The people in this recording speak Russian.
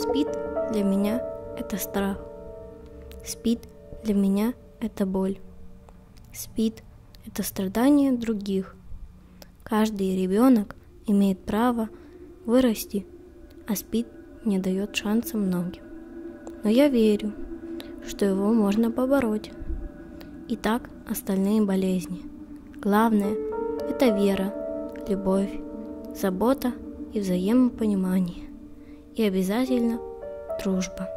Спит для меня это страх. Спит для меня это боль. Спит это страдание других. Каждый ребенок имеет право вырасти, а спит не дает шанса многим. Но я верю, что его можно побороть. И так остальные болезни. Главное – это вера, любовь, забота и взаимопонимание. И обязательно дружба.